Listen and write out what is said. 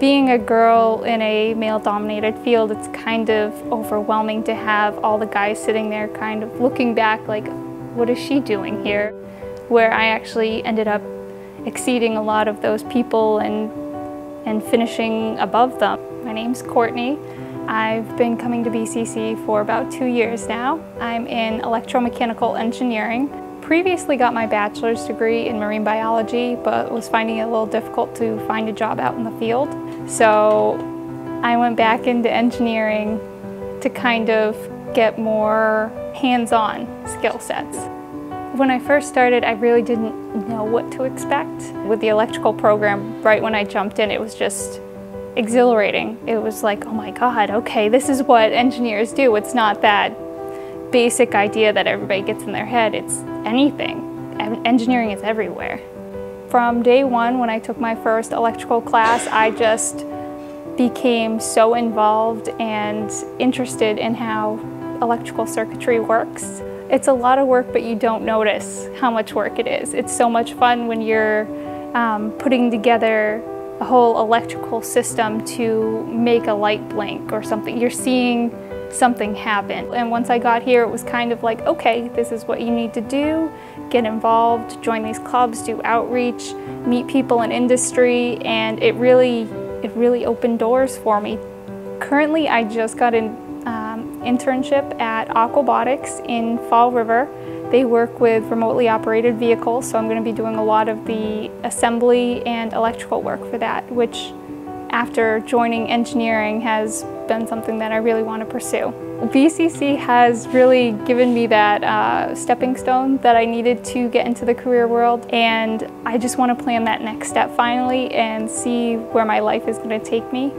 Being a girl in a male-dominated field, it's kind of overwhelming to have all the guys sitting there kind of looking back like, what is she doing here? Where I actually ended up exceeding a lot of those people and, and finishing above them. My name's Courtney. I've been coming to BCC for about two years now. I'm in electromechanical engineering previously got my bachelor's degree in marine biology, but was finding it a little difficult to find a job out in the field. So I went back into engineering to kind of get more hands-on skill sets. When I first started, I really didn't know what to expect. With the electrical program, right when I jumped in, it was just exhilarating. It was like, oh my God, okay, this is what engineers do. It's not that basic idea that everybody gets in their head. It's anything. Engineering is everywhere. From day one, when I took my first electrical class, I just became so involved and interested in how electrical circuitry works. It's a lot of work, but you don't notice how much work it is. It's so much fun when you're um, putting together a whole electrical system to make a light blink or something. You're seeing something happened. And once I got here, it was kind of like, okay, this is what you need to do. Get involved, join these clubs, do outreach, meet people in industry, and it really, it really opened doors for me. Currently, I just got an um, internship at AquaBotix in Fall River. They work with remotely operated vehicles, so I'm going to be doing a lot of the assembly and electrical work for that, which after joining engineering has been something that I really want to pursue. BCC has really given me that uh, stepping stone that I needed to get into the career world and I just want to plan that next step finally and see where my life is going to take me.